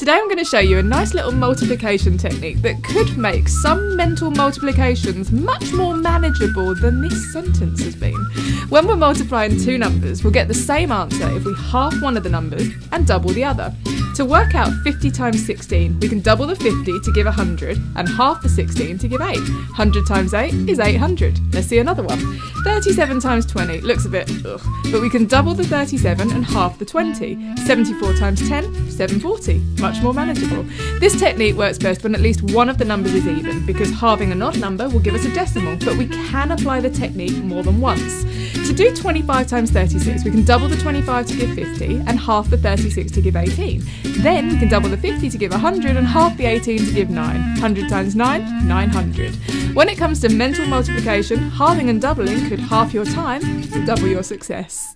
Today I'm going to show you a nice little multiplication technique that could make some mental multiplications much more manageable than this sentence has been. When we're multiplying two numbers, we'll get the same answer if we half one of the numbers and double the other. To work out 50 times 16, we can double the 50 to give 100 and half the 16 to give 8. 100 times 8 is 800. Let's see another one. 37 times 20 looks a bit ugh, but we can double the 37 and half the 20. 74 times 10, 740. Much more manageable. This technique works best when at least one of the numbers is even, because halving an odd number will give us a decimal, but we can apply the technique more than once. Do 25 times 36, we can double the 25 to give 50 and half the 36 to give 18. Then we can double the 50 to give 100 and half the 18 to give 9. 100 times 9, 900. When it comes to mental multiplication, halving and doubling could half your time and double your success.